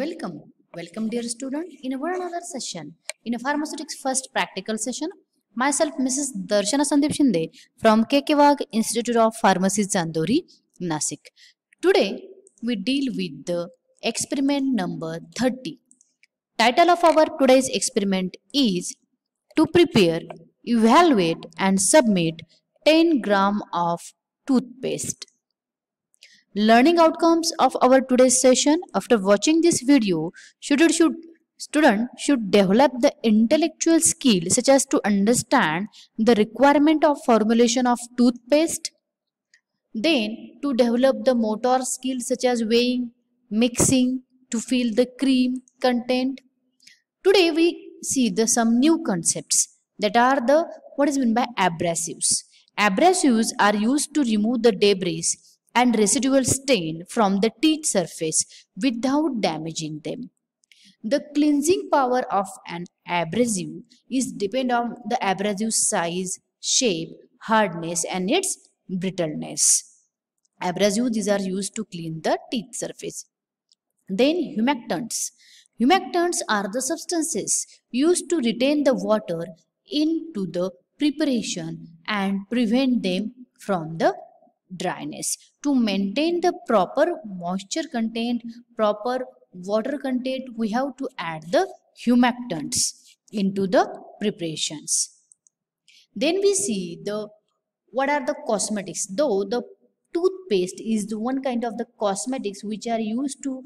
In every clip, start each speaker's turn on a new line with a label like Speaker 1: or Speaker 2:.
Speaker 1: Welcome, welcome dear student in one another session in a pharmaceutics first practical session. Myself Mrs. Darshana Sandeep Shinde from KK Wagh Institute of Pharmacy Chandori, Nasik. Today we deal with the experiment number 30. Title of our today's experiment is to prepare, evaluate and submit 10 gram of toothpaste. Learning outcomes of our today's session. After watching this video student should student should develop the intellectual skill such as to understand the requirement of formulation of toothpaste then to develop the motor skill such as weighing mixing to feel the cream content. Today we see the some new concepts that are the what is meant by abrasives. Abrasives are used to remove the debris and residual stain from the teeth surface without damaging them. The cleansing power of an abrasive is depend on the abrasive size, shape, hardness and its brittleness. Abrasives these are used to clean the teeth surface. Then humectants. Humectants are the substances used to retain the water into the preparation and prevent them from the dryness. To maintain the proper moisture content proper water content we have to add the humectants into the preparations. Then we see the what are the cosmetics? Though the toothpaste is the one kind of the cosmetics which are used to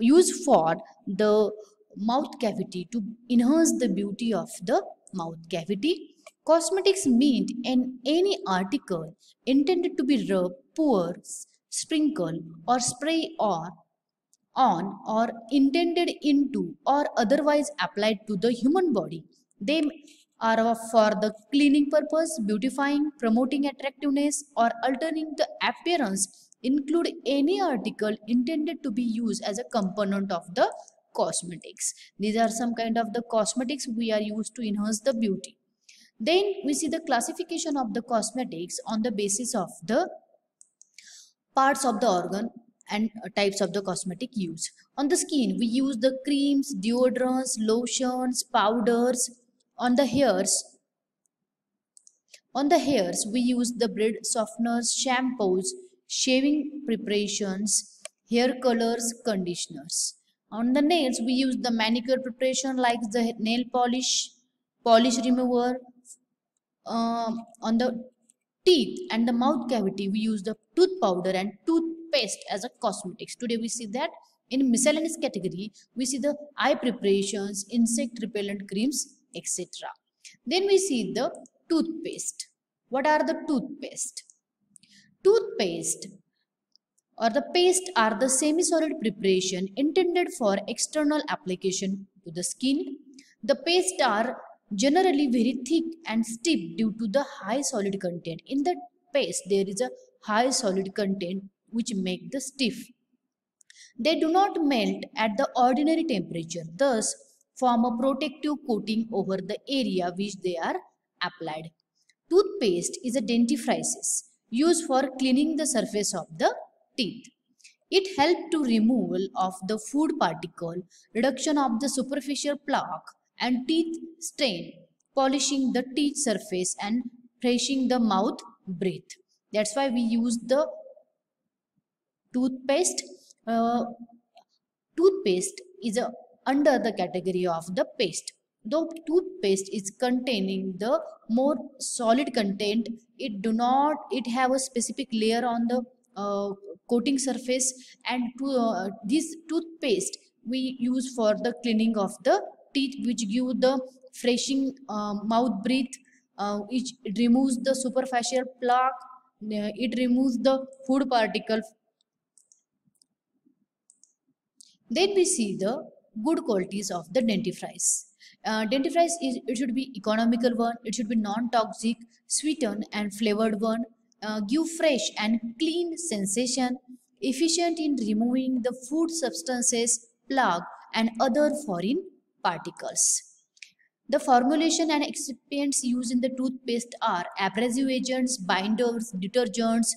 Speaker 1: used for the mouth cavity to enhance the beauty of the mouth cavity Cosmetics mean in any article intended to be rubbed, poured, sprinkled or spray or on or intended into or otherwise applied to the human body. They are for the cleaning purpose, beautifying, promoting attractiveness or altering the appearance include any article intended to be used as a component of the cosmetics. These are some kind of the cosmetics we are used to enhance the beauty. Then we see the classification of the cosmetics on the basis of the parts of the organ and uh, types of the cosmetic use. On the skin, we use the creams, deodorants, lotions, powders. On the hairs, on the hairs, we use the bread softeners, shampoos, shaving preparations, hair colors, conditioners. On the nails, we use the manicure preparation like the nail polish, polish remover, uh, on the teeth and the mouth cavity we use the tooth powder and toothpaste as a cosmetics. Today we see that in miscellaneous category we see the eye preparations insect repellent creams etc then we see the toothpaste. What are the toothpaste? Toothpaste or the paste are the semi-solid preparation intended for external application to the skin. The paste are generally very thick and stiff due to the high solid content. In the paste, there is a high solid content which make the stiff. They do not melt at the ordinary temperature, thus form a protective coating over the area which they are applied. Toothpaste is a dentifrices used for cleaning the surface of the teeth. It helps to removal of the food particle, reduction of the superficial plaque, and teeth stain, polishing the teeth surface and brushing the mouth breath. That's why we use the toothpaste. Uh, toothpaste is a, under the category of the paste. Though toothpaste is containing the more solid content, it do not, it have a specific layer on the uh, coating surface and to, uh, this toothpaste we use for the cleaning of the teeth which give the freshing uh, mouth breath uh, which it removes the superficial plaque uh, it removes the food particle. Then we see the good qualities of the dentifrice. Uh, dentifrice is it should be economical one it should be non-toxic sweetened and flavored one uh, give fresh and clean sensation efficient in removing the food substances plaque and other foreign particles. The formulation and excipients used in the toothpaste are abrasive agents, binders, detergents,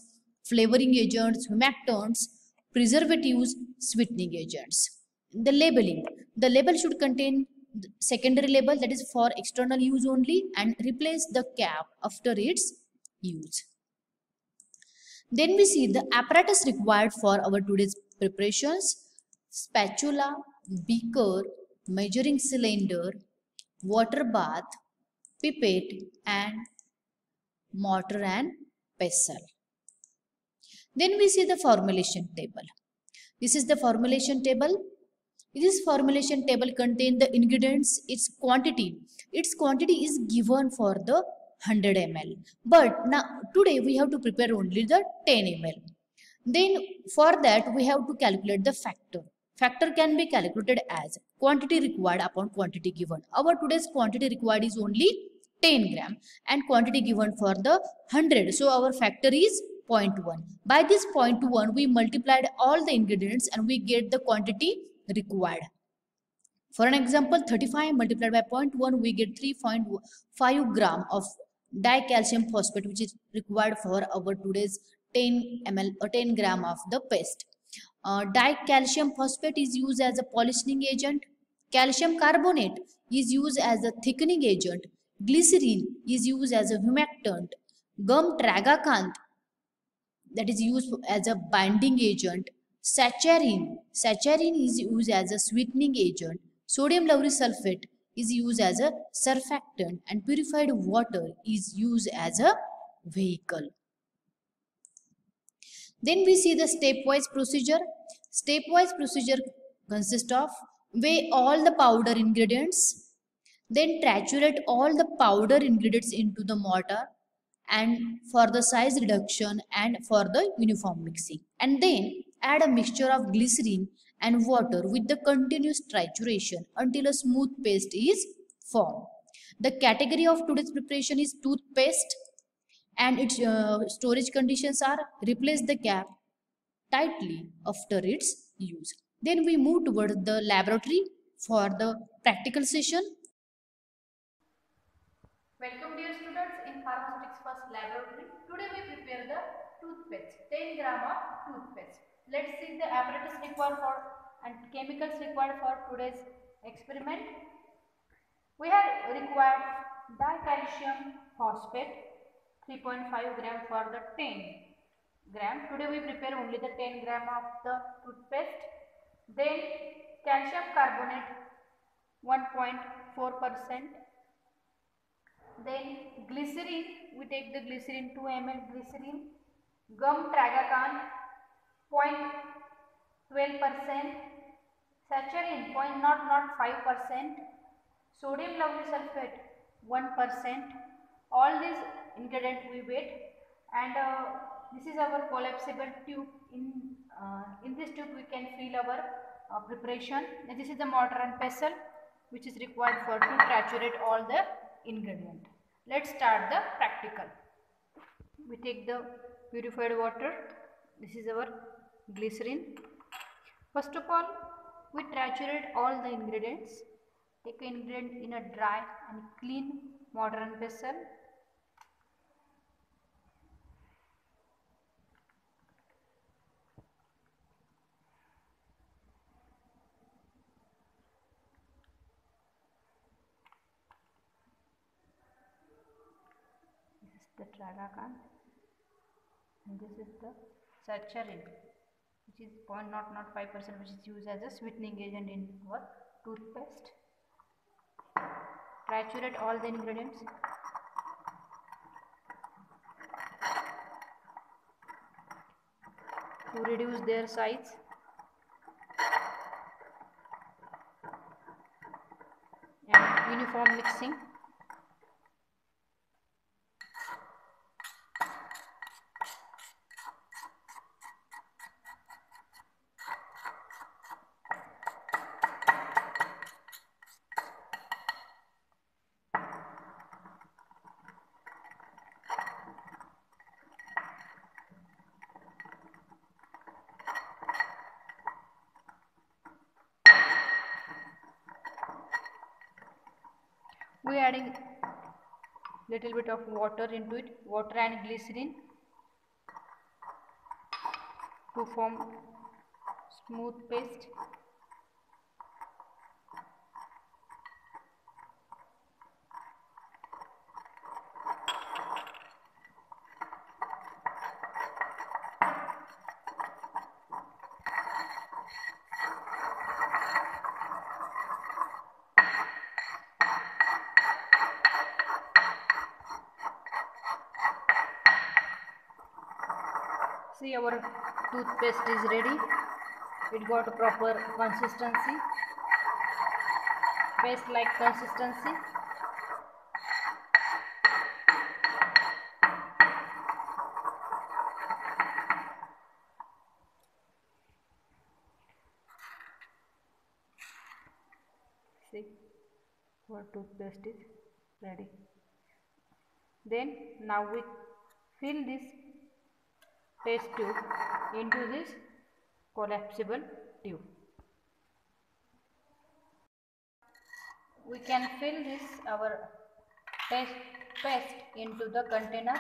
Speaker 1: flavoring agents, humectants, preservatives, sweetening agents. the labeling the label should contain secondary label that is for external use only and replace the cap after its use then we see the apparatus required for our today's preparations spatula beaker measuring cylinder water bath pipette and mortar and pestle then we see the formulation table. This is the formulation table. This formulation table contain the ingredients, its quantity. Its quantity is given for the 100 ml. But now today we have to prepare only the 10 ml. Then for that we have to calculate the factor. Factor can be calculated as quantity required upon quantity given. Our today's quantity required is only 10 gram and quantity given for the 100. So our factor is 0.1. By this 0.1, we multiplied all the ingredients and we get the quantity required. For an example, 35 multiplied by 0.1, we get 3.5 gram of dicalcium phosphate, which is required for our today's 10 ml or 10 gram of the paste. Uh, dicalcium phosphate is used as a polishing agent. Calcium carbonate is used as a thickening agent. Glycerin is used as a humectant. Gum tragacanth that is used as a binding agent. Saccharin, saccharin is used as a sweetening agent. Sodium lauryl sulfate is used as a surfactant and purified water is used as a vehicle. Then we see the stepwise procedure. Stepwise procedure consists of weigh all the powder ingredients, then triturate all the powder ingredients into the mortar and for the size reduction and for the uniform mixing and then add a mixture of glycerin and water with the continuous trituration until a smooth paste is formed. The category of today's preparation is toothpaste and its uh, storage conditions are replace the cap tightly after its use. Then we move towards the laboratory for the practical session.
Speaker 2: Welcome dear students in pharmaceutics first laboratory. Today we prepare the toothpaste, 10 gram of toothpaste. Let's see the apparatus required for and chemicals required for today's experiment. We have required dicalcium phosphate 3.5 gram for the 10 gram. Today we prepare only the 10 gram of the toothpaste. Then calcium carbonate 1.4 percent then glycerin, we take the glycerin 2 ml glycerin. Gum tragacanth 0.12 percent. Saccharin 0 not not 5 percent. Sodium lauryl sulfate 1 percent. All these ingredients we wait and uh, this is our collapsible tube. In uh, in this tube we can fill our uh, preparation. And this is the mortar and pestle which is required for to triturate all the ingredient. Let's start the practical. We take the purified water. This is our glycerin. First of all, we triturate all the ingredients. Take ingredient in a dry and clean mortar and pestle. The tragacanth and this is the saccharin which is 0.005 percent which is used as a sweetening agent in our toothpaste. Triturate all the ingredients. To reduce their size. And uniform mixing we adding little bit of water into it water and glycerin to form smooth paste our toothpaste is ready. It got proper consistency. Paste like consistency. See our toothpaste is ready. Then now we fill this test tube into this collapsible tube. We can fill this our paste into the container.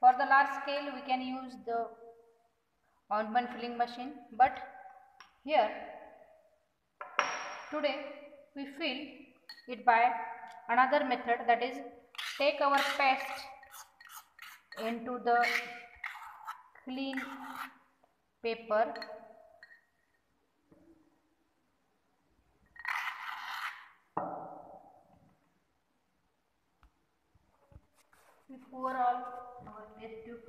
Speaker 2: For the large scale we can use the ointment filling machine but here today we fill it by another method that is take our paste into the clean paper. We pour all our paste tube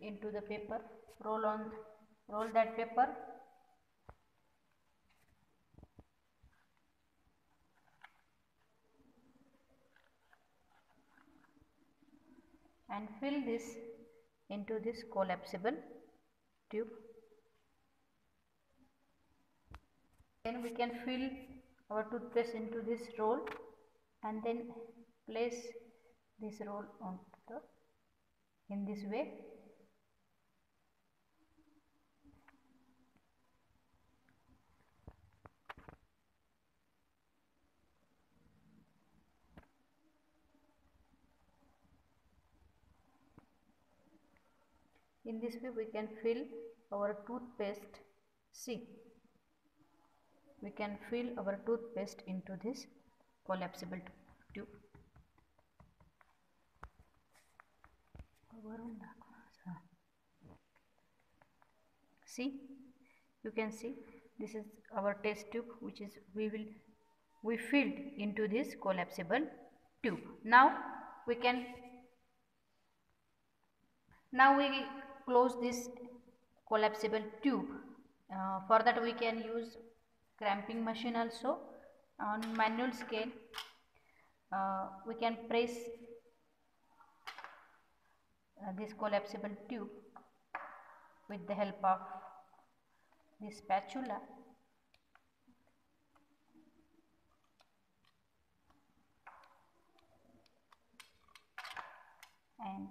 Speaker 2: into the paper. Roll on roll that paper. And fill this into this collapsible tube. Then we can fill our toothpaste into this roll and then place this roll on the in this way in this way we can fill our toothpaste. See we can fill our toothpaste into this collapsible tube. See you can see this is our test tube which is we will we filled into this collapsible tube. Now we can now we close this collapsible tube. Uh, for that we can use crimping machine also. On manual scale uh, we can press uh, this collapsible tube with the help of this spatula. And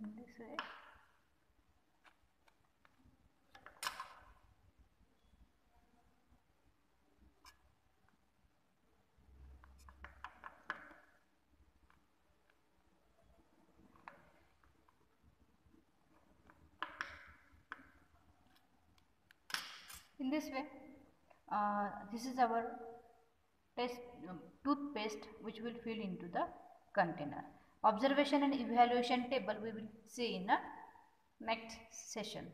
Speaker 2: in this way in this way uh, this is our test um, toothpaste which will fill into the container observation and evaluation table we will see in the next session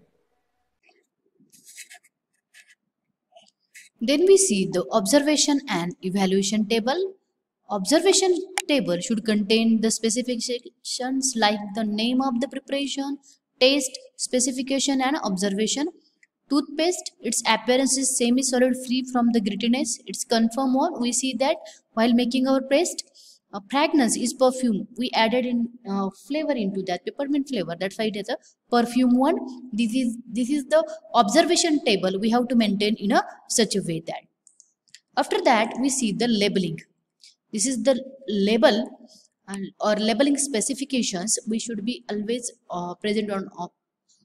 Speaker 1: Then we see the observation and evaluation table. Observation table should contain the specifications like the name of the preparation, taste, specification and observation. Toothpaste, its appearance is semi-solid free from the grittiness. It's confirm one. We see that while making our paste, uh, fragrance is perfume. We added in uh, flavor into that peppermint flavor. That's why it is a perfume one. This is this is the observation table we have to maintain in a such a way that. After that, we see the labeling. This is the label or labeling specifications. We should be always uh, present on uh,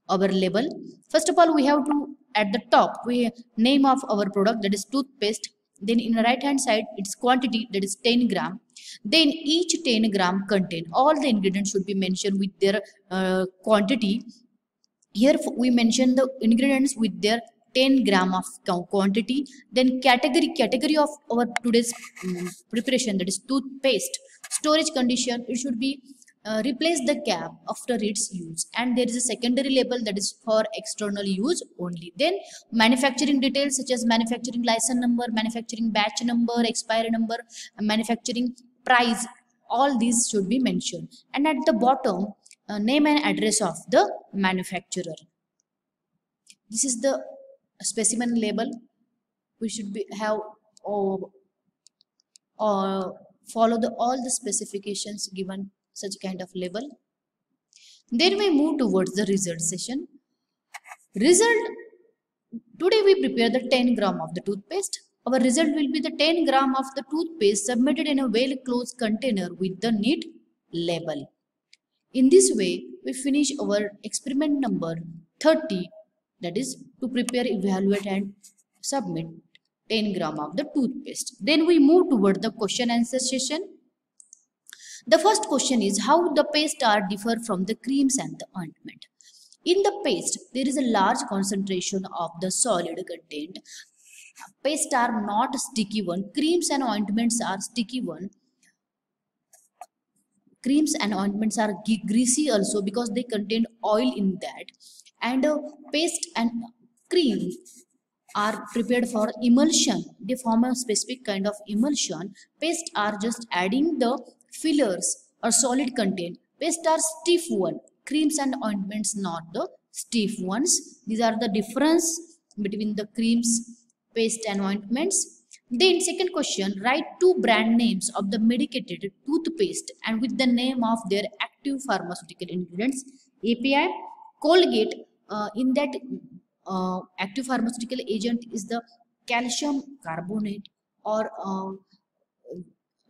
Speaker 1: our label. First of all, we have to at the top we name of our product that is toothpaste. Then in the right hand side, its quantity that is 10 gram. Then each 10 gram contain all the ingredients should be mentioned with their uh, quantity. Here we mention the ingredients with their 10 gram of quantity. Then category category of our today's mm, preparation that is toothpaste. Storage condition it should be uh, replace the cap after its use and there is a secondary label that is for external use only then manufacturing details such as manufacturing license number manufacturing batch number expiry number manufacturing price all these should be mentioned. And at the bottom uh, name and address of the manufacturer. This is the specimen label. We should be have or, or follow the all the specifications given such kind of label. Then we move towards the result session result today we prepare the 10 gram of the toothpaste our result will be the 10 gram of the toothpaste submitted in a well closed container with the neat label in this way we finish our experiment number 30 that is to prepare evaluate and submit 10 gram of the toothpaste then we move toward the question answer session the first question is how the paste are differ from the creams and the ointment. In the paste, there is a large concentration of the solid content. Paste are not sticky one. Creams and ointments are sticky one. Creams and ointments are greasy also because they contain oil in that. And uh, paste and cream are prepared for emulsion. They form a specific kind of emulsion. Paste are just adding the fillers or solid content paste are stiff one creams and ointments not the stiff ones these are the difference between the creams paste and ointments then second question write two brand names of the medicated toothpaste and with the name of their active pharmaceutical ingredients. Api colgate uh, in that uh, active pharmaceutical agent is the calcium carbonate or uh,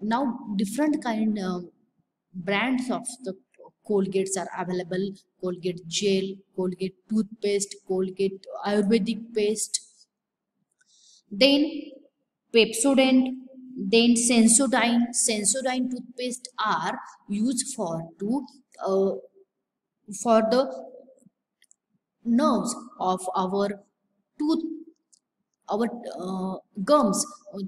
Speaker 1: now different kind of brands of the colgates are available. Colgate gel colgate toothpaste colgate ayurvedic paste then pepsodent then sensodyne. Sensodyne toothpaste are used for to uh, for the nerves of our tooth our uh, gums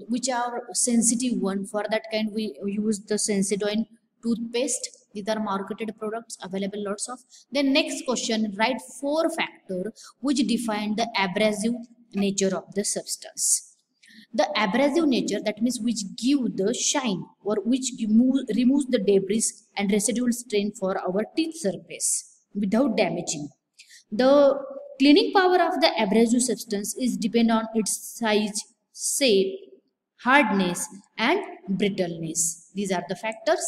Speaker 1: which are sensitive one. For that kind we use the sensodyne toothpaste. These are marketed products available lots of. Then next question write four factor which define the abrasive nature of the substance the abrasive nature that means which give the shine or which remove, removes the debris and residual stain for our teeth surface without damaging the Cleaning power of the abrasive substance is depend on its size, shape, hardness and brittleness. These are the factors.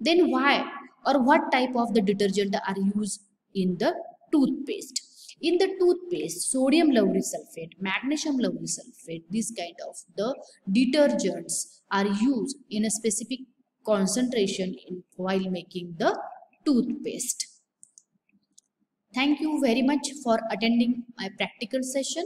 Speaker 1: Then why or what type of the detergent are used in the toothpaste? In the toothpaste, sodium lauryl sulfate, magnesium lauryl sulfate, these kind of the detergents are used in a specific concentration in, while making the toothpaste. Thank you very much for attending my practical session.